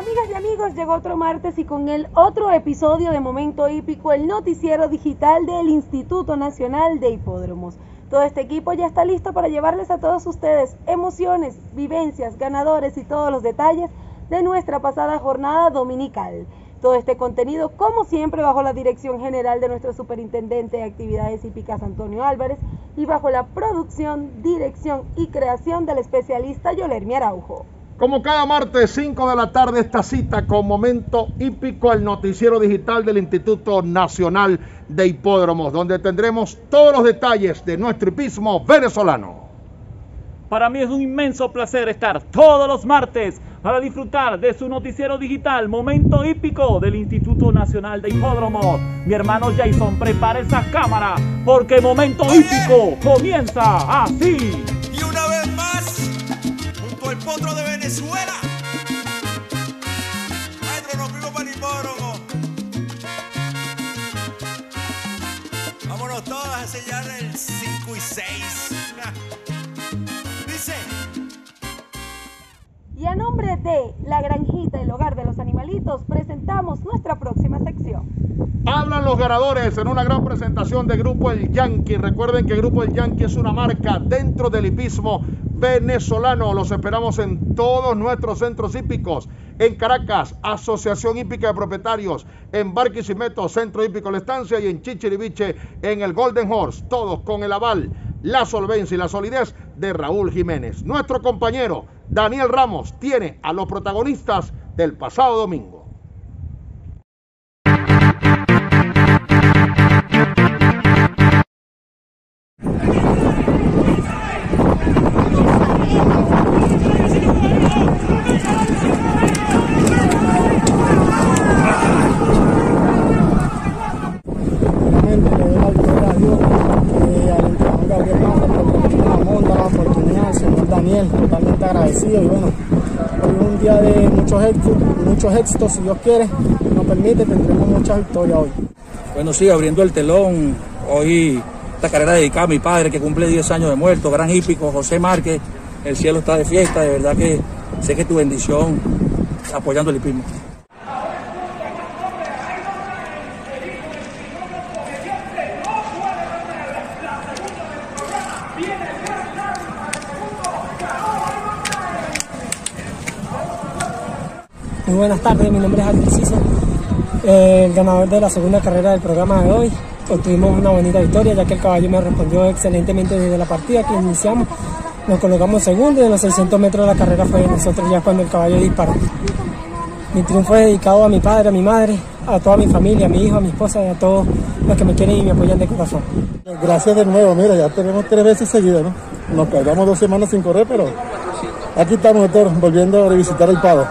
Amigas y amigos, llegó otro martes y con él otro episodio de Momento Hípico, el noticiero digital del Instituto Nacional de Hipódromos. Todo este equipo ya está listo para llevarles a todos ustedes emociones, vivencias, ganadores y todos los detalles de nuestra pasada jornada dominical. Todo este contenido, como siempre, bajo la dirección general de nuestro superintendente de actividades hípicas Antonio Álvarez y bajo la producción, dirección y creación del especialista Yolermi Araujo. Como cada martes, 5 de la tarde, esta cita con Momento Hípico, el noticiero digital del Instituto Nacional de Hipódromos, donde tendremos todos los detalles de nuestro hipismo venezolano. Para mí es un inmenso placer estar todos los martes para disfrutar de su noticiero digital Momento Hípico del Instituto Nacional de Hipódromos. Mi hermano Jason, prepara esa cámara porque Momento Hípico comienza así. Potro de Venezuela. Maestro, nos fuimos para hipódromo. Vámonos todas a sellar el 5 y 6. La Granjita, el hogar de los animalitos, presentamos nuestra próxima sección. Hablan los ganadores en una gran presentación de Grupo El Yankee. Recuerden que Grupo El Yankee es una marca dentro del hipismo venezolano. Los esperamos en todos nuestros centros hípicos. En Caracas, Asociación Hípica de Propietarios. En Barquisimeto, Centro Hípico La Estancia. Y en Chichiriviche, en el Golden Horse. Todos con el aval, la solvencia y la solidez de Raúl Jiménez. Nuestro compañero Daniel Ramos tiene a los protagonistas del pasado domingo. Muchos éxitos, si Dios quiere, nos permite, tendremos muchas victorias hoy. Bueno, sí, abriendo el telón, hoy esta carrera dedicada a mi padre que cumple 10 años de muerto, gran hípico, José Márquez, el cielo está de fiesta, de verdad que sé que tu bendición apoyando el hipismo. Muy buenas tardes, mi nombre es Alvin Ciso, eh, el ganador de la segunda carrera del programa de hoy. Obtuvimos una bonita victoria ya que el caballo me respondió excelentemente desde la partida que iniciamos. Nos colocamos segundo y en los 600 metros de la carrera fue de nosotros ya cuando el caballo disparó. Mi triunfo es dedicado a mi padre, a mi madre, a toda mi familia, a mi hijo, a mi esposa y a todos los que me quieren y me apoyan de corazón. Gracias de nuevo, mira, ya tenemos tres veces seguidas, ¿no? Nos cargamos dos semanas sin correr, pero aquí estamos, doctor, volviendo a revisitar el pavo.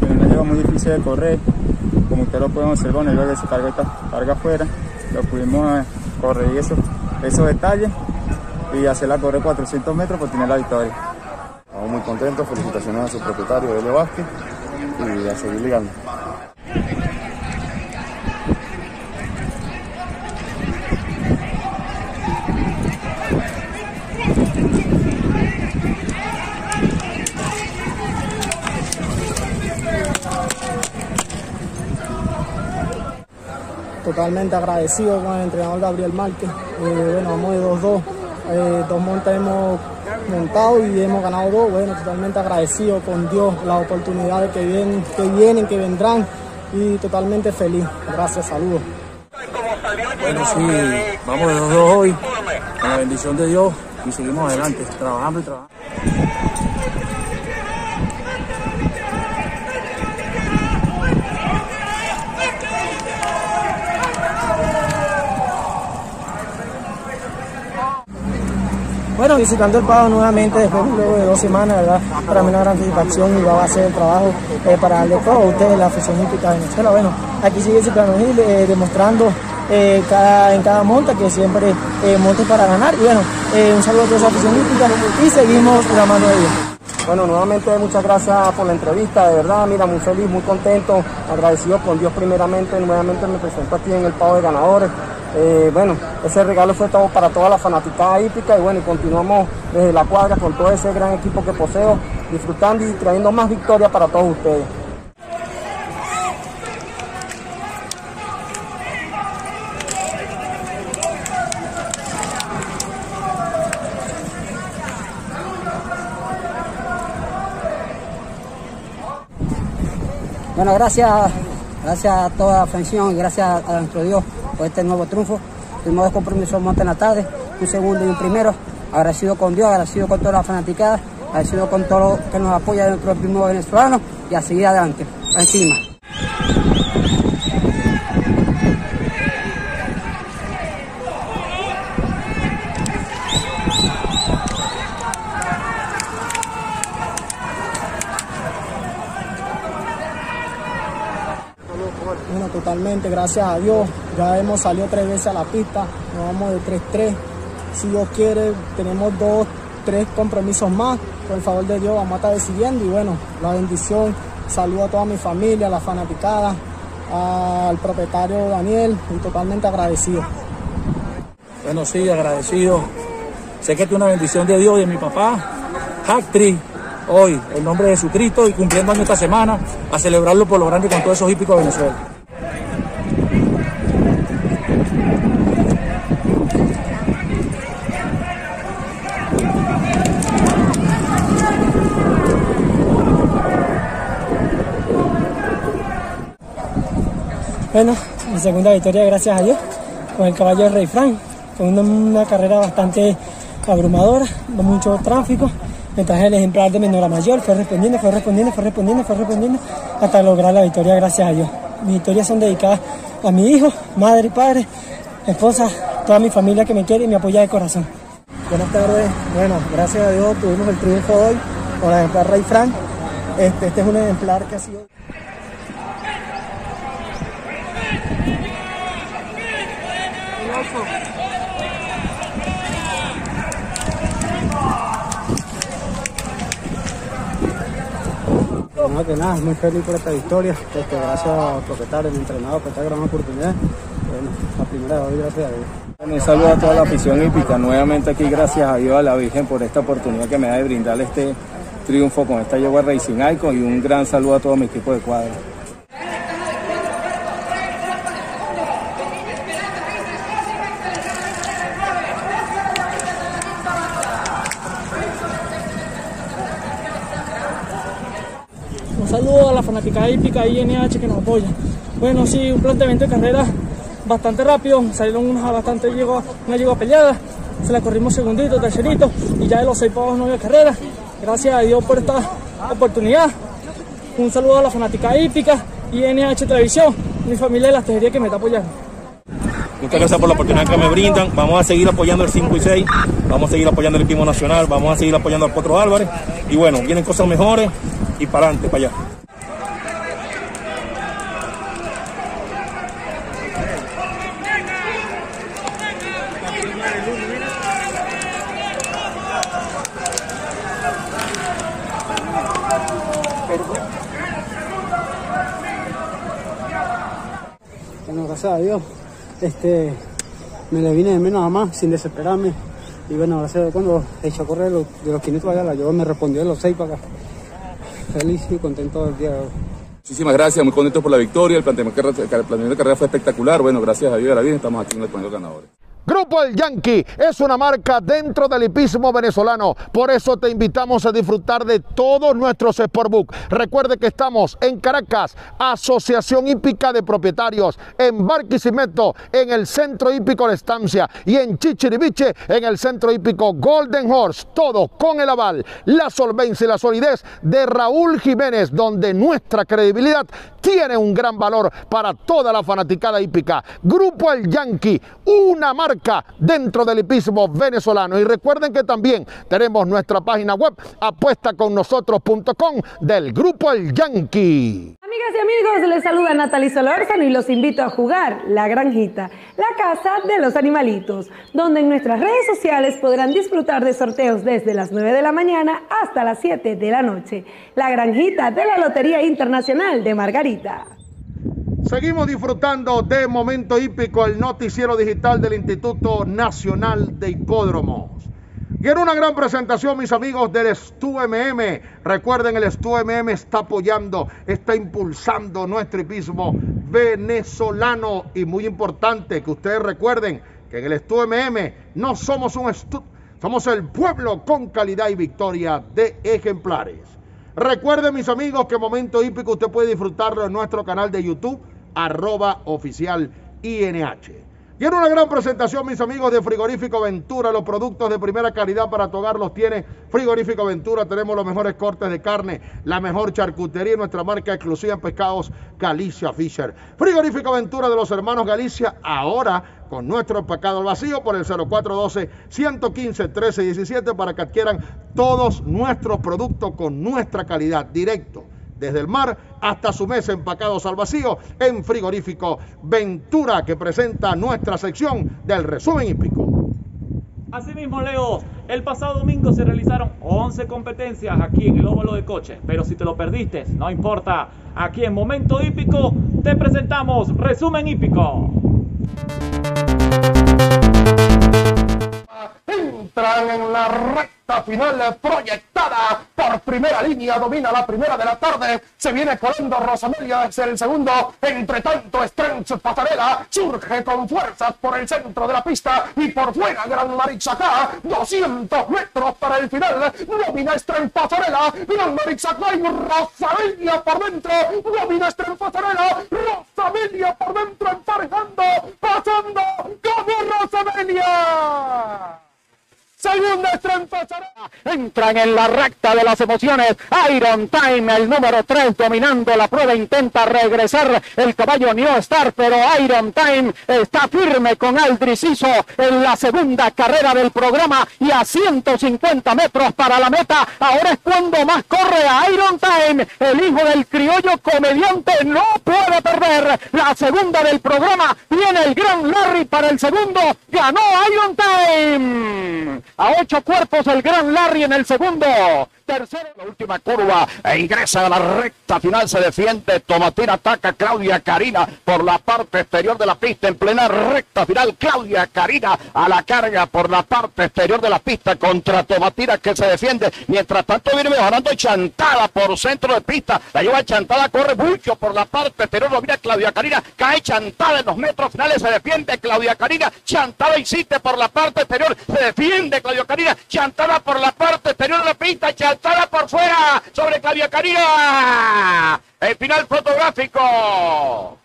Pero de correr, como ustedes lo pueden observar, el verde se carga, carga afuera, lo pudimos eh, correr esos, esos detalles y hacerla correr 400 metros por tener la victoria. Estamos muy contentos, felicitaciones a su propietario, Elio Vázquez, y a seguir ligando. Totalmente agradecido con el entrenador Gabriel Márquez. Eh, bueno, vamos de 2-2, eh, dos montas hemos montado y hemos ganado dos. Bueno, totalmente agradecido con Dios, las oportunidades que vienen, que, vienen, que vendrán y totalmente feliz. Gracias, saludos. Bueno, sí, vamos de los dos hoy, con la bendición de Dios y seguimos adelante, trabajando y trabajando. Bueno, visitando el Pado nuevamente después luego de dos semanas, ¿verdad? Para mí una gran satisfacción y va a hacer el trabajo eh, para darle todo a ustedes, la afición hípica de Venezuela. Bueno, aquí sigue Cipriano Gil eh, demostrando eh, en cada monta que siempre monte para ganar. Y bueno, un saludo a toda esa afición hípica y seguimos la mano de Dios. Bueno, nuevamente muchas gracias por la entrevista, de verdad, mira, muy feliz, muy contento, agradecido con Dios primeramente, nuevamente me presento aquí en el Pavo de Ganadores. Eh, bueno, ese regalo fue todo para toda la fanaticada hípica y bueno, continuamos desde la cuadra con todo ese gran equipo que poseo, disfrutando y trayendo más victorias para todos ustedes. Bueno, gracias, gracias a toda la afición y gracias a nuestro Dios por este nuevo triunfo. Tuvimos dos compromisos monte en la tarde, un segundo y un primero. Agradecido con Dios, agradecido con toda la fanaticada, agradecido con todo lo que nos apoya dentro del primo venezolano y a seguir adelante, encima. Gracias a Dios. Ya hemos salido tres veces a la pista, nos vamos de 3-3. Si Dios quiere, tenemos dos, tres compromisos más. Por el favor de Dios, vamos a estar decidiendo. Y bueno, la bendición, saludo a toda mi familia, a la fanaticada, al propietario Daniel, y totalmente agradecido. Bueno, sí, agradecido. Sé que es una bendición de Dios y de mi papá, Actriz, hoy, en nombre de Jesucristo y cumpliendo año esta semana, a celebrarlo por lo grande con todos esos hípicos de Venezuela. Bueno, mi segunda victoria, gracias a Dios, con el caballo Rey Frank. Fue una, carrera bastante abrumadora, no mucho tráfico. Me traje el ejemplar de menor a mayor, fue respondiendo, fue respondiendo, fue respondiendo, fue respondiendo, hasta lograr la victoria, gracias a Dios. Mis victorias son dedicadas a mi hijo, madre padre, esposa, toda mi familia que me quiere y me apoya de corazón. Buenas tardes, bueno, gracias a Dios tuvimos el triunfo hoy con el ejemplar Rey Frank. Este, este es un ejemplar que ha sido... No, que nada, muy feliz por esta victoria. Este, gracias al propietario, al entrenador por esta gran oportunidad. Bueno, la primera de hoy, gracias a Dios. Bueno, un saludo a toda la afición hípica. Nuevamente aquí, gracias a Dios, a la Virgen por esta oportunidad que me da de brindarle este triunfo con esta yegua Racing Icon y un gran saludo a todo mi equipo de cuadra. Un saludo a la fanática hípica INH que nos apoya. Bueno, sí, un planteamiento de carrera bastante rápido, salieron unas bastante llegó, una llegó peleada, se la corrimos segundito, tercerito, y ya de los seis pavos no había carrera. Gracias a Dios por esta oportunidad. Un saludo a la fanática hípica, INH Televisión, mi familia de la tejería que me está apoyando. Muchas gracias por la oportunidad que me brindan. Vamos a seguir apoyando el 5 y 6, vamos a seguir apoyando el equipo nacional, vamos a seguir apoyando al Potro Álvarez. Y bueno, vienen cosas mejores y para adelante, para allá. Bueno, gracias a Dios, este, me le vine de menos a más, sin desesperarme. Y bueno, gracias a Dios, cuando echó a correr de los 500 allá, la llevó, me respondió de los 6 para acá. Feliz y contento del día de hoy. Muchísimas gracias, muy contentos por la victoria. El planteamiento de carrera, fue espectacular. Bueno, gracias a Dios y a la Virgen estamos aquí en el de ganadores. Grupo El Yankee es una marca dentro del hipismo venezolano. Por eso te invitamos a disfrutar de todos nuestros Sportbook. Recuerde que estamos en Caracas, Asociación Hípica de Propietarios, en Barquisimeto, en el Centro Hípico La Estancia y en Chichiriviche, en el Centro Hípico Golden Horse. Todo con el aval, la solvencia y la solidez de Raúl Jiménez, donde nuestra credibilidad tiene un gran valor para toda la fanaticada hípica. Grupo El Yankee, una marca dentro del hipismo venezolano. Y recuerden que también tenemos nuestra página web apuestaconnosotros.com del Grupo El Yankee. Amigas y amigos, les saluda Natalie Solórzano y los invito a jugar La Granjita, la casa de los animalitos, donde en nuestras redes sociales podrán disfrutar de sorteos desde las 9 de la mañana hasta las 7 de la noche. La Granjita de la Lotería Internacional de Margarita. Seguimos disfrutando de Momento Hípico, el noticiero digital del Instituto Nacional de Hipódromos. Y en una gran presentación, mis amigos del Estu MM. Recuerden, el Estu MM está apoyando, está impulsando nuestro hipismo venezolano. Y muy importante que ustedes recuerden que en el Estu MM no somos un estu, somos el pueblo con calidad y victoria de ejemplares. Recuerden, mis amigos, que Momento Hípico usted puede disfrutarlo en nuestro canal de YouTube, arroba oficial INH. Y en una gran presentación, mis amigos de Frigorífico Ventura, los productos de primera calidad para tu los tiene Frigorífico Ventura. Tenemos los mejores cortes de carne, la mejor charcutería y nuestra marca exclusiva en pescados Galicia Fisher. Frigorífico Ventura de los hermanos Galicia, ahora con nuestro empacado al vacío por el 0412-115-1317 para que adquieran todos nuestros productos con nuestra calidad directo desde el mar hasta su mesa empacados al vacío en frigorífico Ventura que presenta nuestra sección del resumen hípico. Asimismo, Leo, el pasado domingo se realizaron 11 competencias aquí en el óvalo de coche, pero si te lo perdiste, no importa. Aquí en Momento Hípico te presentamos Resumen Hípico. Entran en la recta final proyectada. Por primera línea, domina la primera de la tarde, se viene colando Rosamelia, es el segundo, entre tanto Strength Pasarela surge con fuerzas por el centro de la pista. Y por fuera Gran Marixacá, 200 metros para el final, domina Strength Pasarela, Gran Marixacá y Rosamelia por dentro, domina Strength Pasarela, Rosamelia por dentro emparejando, pasando, como Rosamelia. Segunda Entran en la recta de las emociones. Iron Time, el número 3, dominando la prueba. Intenta regresar el caballo New Star, pero Iron Time está firme con Aldriciso en la segunda carrera del programa y a 150 metros para la meta. Ahora es cuando más corre Iron Time. El hijo del criollo comediante no puede perder. La segunda del programa. Viene el gran Larry para el segundo. Ganó Iron Time a ocho cuerpos el gran Larry en el segundo. Tercero, la última curva e ingresa a la recta final. Se defiende. Tomatina ataca Claudia Karina por la parte exterior de la pista. En plena recta final, Claudia Karina a la carga por la parte exterior de la pista contra Tomatina que se defiende. Mientras tanto, viene mejorando Chantada por centro de pista. La lleva Chantada, corre mucho por la parte exterior. Lo mira Claudia Karina. Cae Chantada en los metros finales. Se defiende Claudia Karina. Chantada insiste por la parte exterior. Se defiende Claudia Karina. Chantada por la parte exterior de la pista. Chantada por fuera sobre Claudia Karina. El final fotográfico.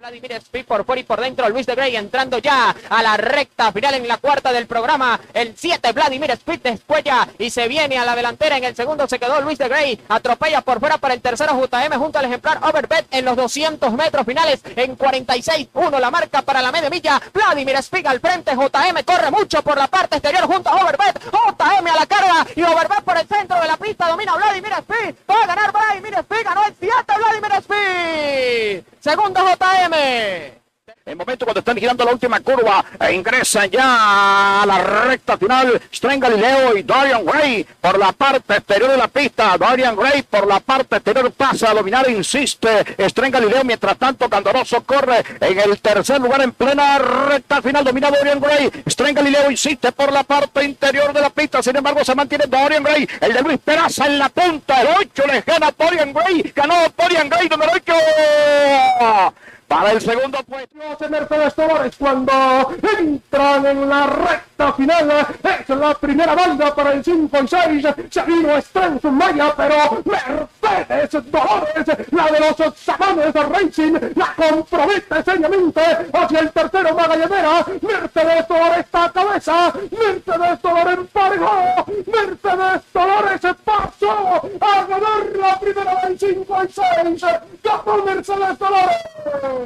Vladimir Speed por fuera y por dentro, Luis de Grey entrando ya a la recta final en la cuarta del programa. El 7, Vladimir Speed descuella y se viene a la delantera. En el segundo se quedó Luis de Grey. Atropella por fuera para el tercero JM junto al ejemplar Overbet en los 200 metros finales. En 46-1 la marca para la media milla. Vladimir Speed al frente. JM corre mucho por la parte exterior junto a Overbet. JM a la carga y Overbet por el centro de la pista. Domina Vladimir Speed. Va a ganar Vladimir Speed. Ganó el 7 Vladimir Speed. Segundo JM. En momento cuando están girando la última curva, e ingresan ya a la recta final. Stren Galileo y Dorian Gray por la parte exterior de la pista. Dorian Gray por la parte exterior pasa a dominar, insiste. Stren Galileo, mientras tanto, Candoroso corre en el tercer lugar en plena recta final. Domina Dorian Gray. Stren Galileo insiste por la parte interior de la pista. Sin embargo, se mantiene Dorian Gray. El de Luis Peraza en la punta. El 8 le gana Dorian Gray. Ganó Dorian Gray, número 8 para el segundo puesto. Mercedes Dolores cuando entran en la recta final. Es la primera banda para el 5 y 6. Se vino Strength Maya, pero Mercedes Dolores, la de los Samanes de Racing, la compromete seriamente hacia el tercero Magallanera. Mercedes Dolores está a cabeza. Mercedes Dolores emparejó. Mercedes Dolores pasó a ganar la primera del 5 y 6. Ganó Mercedes Dolores.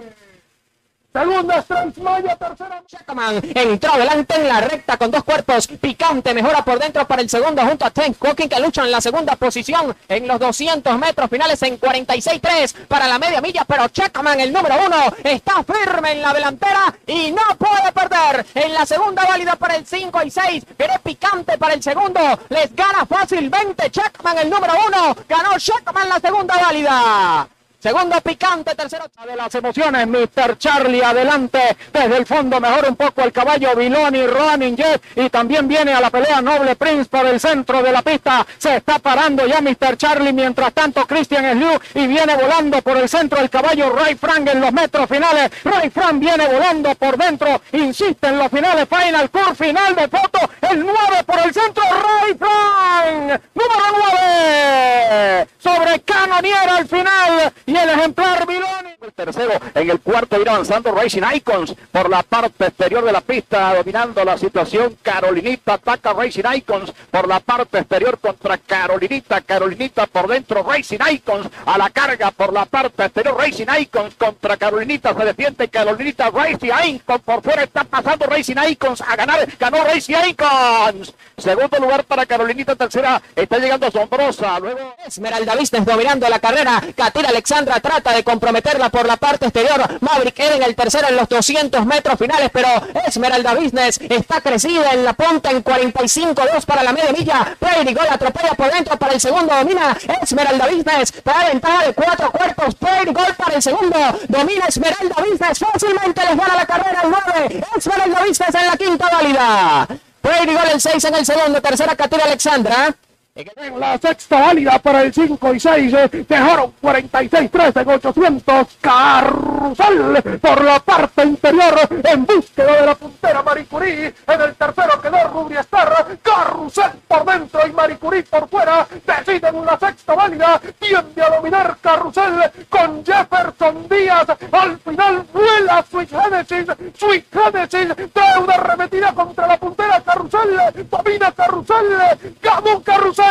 Segunda Strike Maya, tercera. Checkman entró adelante en la recta con dos cuerpos. Picante mejora por dentro para el segundo junto a Trent Cooking que lucha en la segunda posición en los 200 metros finales en 46.3 para la media milla. Pero Checkman, el número uno, está firme en la delantera y no puede perder. En la segunda válida para el 5 y 6. Viene Picante para el segundo. Les gana fácilmente Checkman, el número uno. Ganó Checkman la segunda válida. Segundo picante, tercero de las emociones, Mr. Charlie adelante, desde el fondo mejor un poco el caballo Viloni, Running Jet y también viene a la pelea Noble Prince por el centro de la pista, se está parando ya Mr. Charlie, mientras tanto Christian Sliu y viene volando por el centro el caballo Ray Frank en los metros finales, Ray Frank viene volando por dentro, insiste en los finales, final curve, final de foto, el 9 por el centro, Ray Frank, número 9, sobre Canoniera al final y el ejemplar Miloni. El tercero, en el cuarto irá avanzando Racing Icons por la parte exterior de la pista, dominando la situación. Carolinita ataca Racing Icons por la parte exterior contra Carolinita. Carolinita por dentro, Racing Icons a la carga por la parte exterior. Racing Icons contra Carolinita se defiende. Carolinita Racing Icons por fuera está pasando Racing Icons a ganar. Ganó Racing Icons. Segundo lugar para Carolinita. Tercera está llegando Asombrosa. Luego Esmeralda Business dominando la carrera. Catira Alexandra trata de comprometerla por la parte exterior. Maverick en el tercero en los 200 metros finales, pero Esmeralda Business está crecida en la punta en 45-2 para la media milla. Prairie Gol atropella por dentro para el segundo. Domina Esmeralda Business para ventaja de cuatro cuerpos. Prairie Gol para el segundo. Domina Esmeralda Business. Fácilmente les gana la carrera el 9. Esmeralda Business en la quinta válida. Prairie Gol el 6 en el segundo. Tercera Catira Alexandra. En la sexta válida para el 5 y 6 dejaron 46-3 en 800 Carrusel por la parte interior en búsqueda de la puntera Maricurí. En el tercero quedó Rubri Star Carrusel por dentro y Maricurí por fuera. Deciden la sexta válida. Tiende a dominar Carrusel con Jefferson Díaz. Al final vuela Sweet Genesis. Sweet Genesis deuda remetida contra la puntera Carrusel. Domina Carrusel. Ganó Carrusel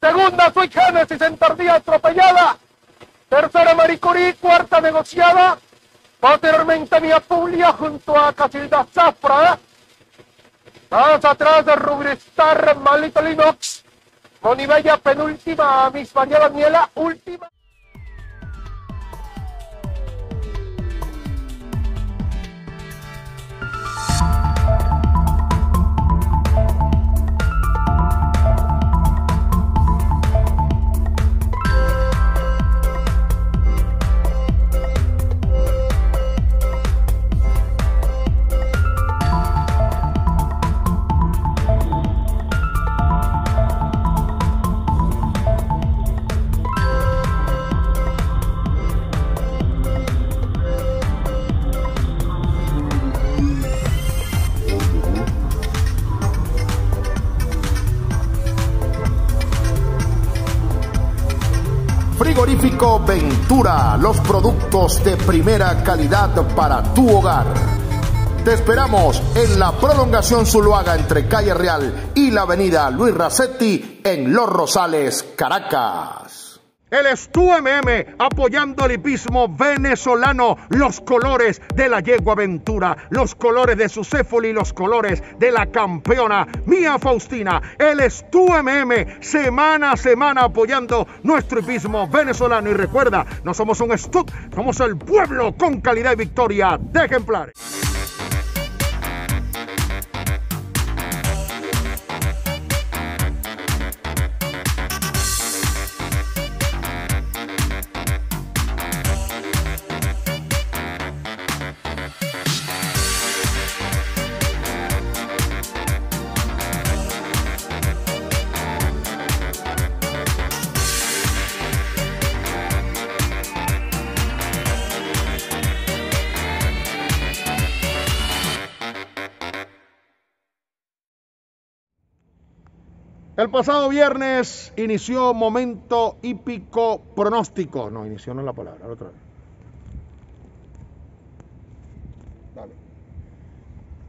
Segunda Sweet Genesis en tardía atropellada. Tercera Maricurí, cuarta negociada. Posteriormente Mia Puglia junto a Casilda Zafra. Más atrás de Rubristar, Malito Linux. Monibella penúltima, Miss Daniela última. Los productos de primera calidad para tu hogar. Te esperamos en la prolongación Zuluaga entre Calle Real y la avenida Luis Racetti en Los Rosales, Caracas. El Estu MM apoyando el hipismo venezolano, los colores de la yegua aventura, los colores de su céfoli, los colores de la campeona Mía Faustina. El Estu MM semana a semana apoyando nuestro hipismo venezolano. Y recuerda, no somos un stud, somos el pueblo con calidad y victoria de ejemplares. El pasado viernes inició momento hípico pronóstico. No, inició no es la palabra, otra vez. Dale.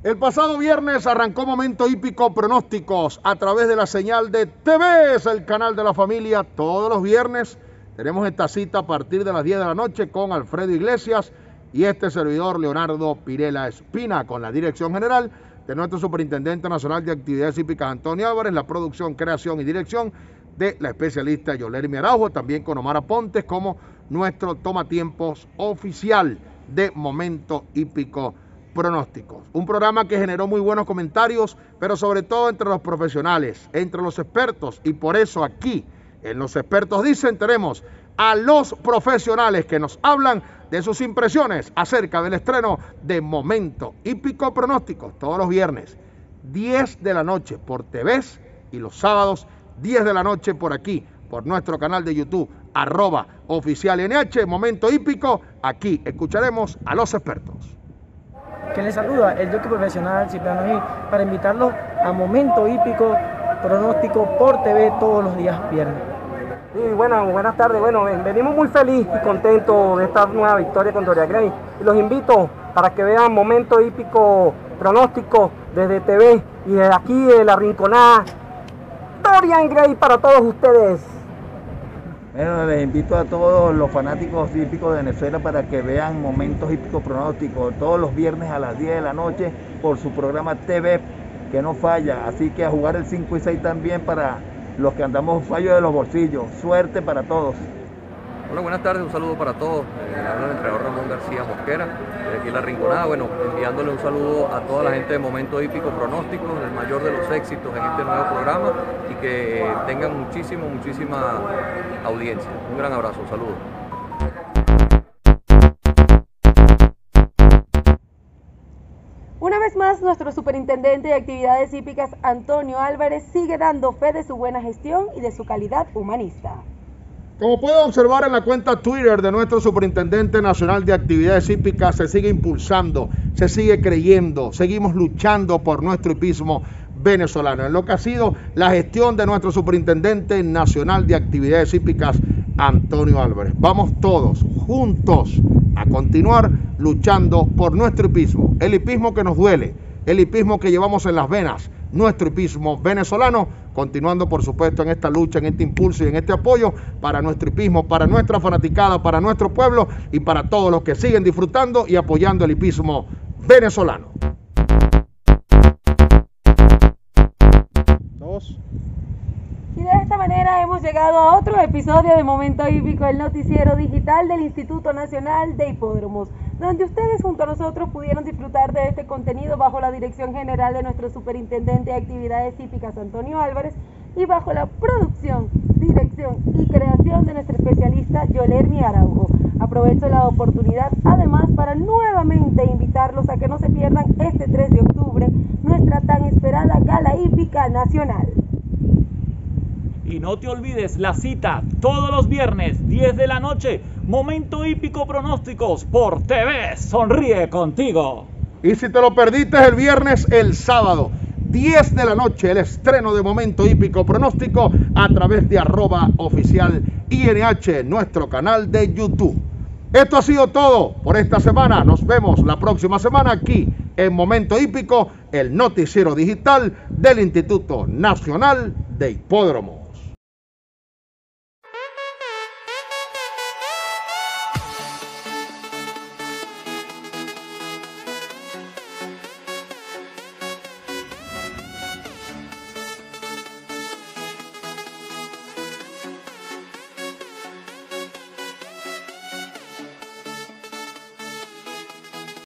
El pasado viernes arrancó momento hípico pronósticos a través de la señal de TV, es el canal de la familia. Todos los viernes tenemos esta cita a partir de las 10 de la noche con Alfredo Iglesias y este servidor Leonardo Pirela Espina con la dirección general de nuestro Superintendente Nacional de Actividades Hípicas Antonio Álvarez, la producción, creación y dirección de la especialista Yolermi Araujo, también con Omar Pontes como nuestro tomatiempos oficial de Momento Hípico Pronósticos. Un programa que generó muy buenos comentarios, pero sobre todo entre los profesionales, entre los expertos, y por eso aquí, en Los Expertos Dicen, tenemos a los profesionales que nos hablan de sus impresiones acerca del estreno de Momento Hípico Pronósticos todos los viernes, 10 de la noche por TV y los sábados 10 de la noche por aquí, por nuestro canal de YouTube, arroba oficial Momento Hípico. Aquí escucharemos a los expertos. Que les saluda el jockey profesional Cipriano Gil para invitarlos a Momento Hípico Pronóstico por TV todos los días viernes. Sí, bueno, buenas tardes. Bueno, venimos muy felices y contentos de esta nueva victoria con Doria Gray. Los invito para que vean Momento Hípico Pronóstico desde TV y desde aquí de la Rinconada. Dorian Gray para todos ustedes. Bueno, les invito a todos los fanáticos hípicos de Venezuela para que vean Momentos Hípicos Pronósticos todos los viernes a las 10 de la noche por su programa TV que no falla. Así que a jugar el 5 y 6 también para los que andamos fallo de los bolsillos. Suerte para todos. Hola, buenas tardes, un saludo para todos. Eh, habla el entrenador Ramón García Mosquera, de aquí La Rinconada. Bueno, enviándole un saludo a toda la gente de Momento Hípico Pronóstico, el mayor de los éxitos en este nuevo programa y que tengan muchísimo, muchísima audiencia. Un gran abrazo, un saludo. Una vez más, nuestro superintendente de actividades hípicas, Antonio Álvarez, sigue dando fe de su buena gestión y de su calidad humanista. Como puede observar en la cuenta Twitter de nuestro Superintendente Nacional de Actividades Hípicas, se sigue impulsando, se sigue creyendo, seguimos luchando por nuestro hipismo venezolano. En lo que ha sido la gestión de nuestro Superintendente Nacional de Actividades Hípicas, Antonio Álvarez. Vamos todos juntos a continuar luchando por nuestro hipismo, el hipismo que nos duele, el hipismo que llevamos en las venas, nuestro hipismo venezolano, continuando por supuesto en esta lucha, en este impulso y en este apoyo para nuestro hipismo, para nuestra fanaticada, para nuestro pueblo y para todos los que siguen disfrutando y apoyando el hipismo venezolano. Hemos llegado a otro episodio de Momento Hípico, el noticiero digital del Instituto Nacional de Hipódromos, donde ustedes junto a nosotros pudieron disfrutar de este contenido bajo la dirección general de nuestro superintendente de actividades hípicas, Antonio Álvarez, y bajo la producción, dirección y creación de nuestra especialista Yolermi Araujo. Aprovecho la oportunidad además para nuevamente invitarlos a que no se pierdan este 3 de octubre nuestra tan esperada gala hípica nacional. Y no te olvides la cita todos los viernes, 10 de la noche, Momento Hípico Pronósticos por TV. Sonríe contigo. Y si te lo perdiste el viernes, el sábado, 10 de la noche, el estreno de Momento Hípico Pronóstico a través de arroba oficial INH, nuestro canal de YouTube. Esto ha sido todo por esta semana. Nos vemos la próxima semana aquí en Momento Hípico, el noticiero digital del Instituto Nacional de Hipódromo.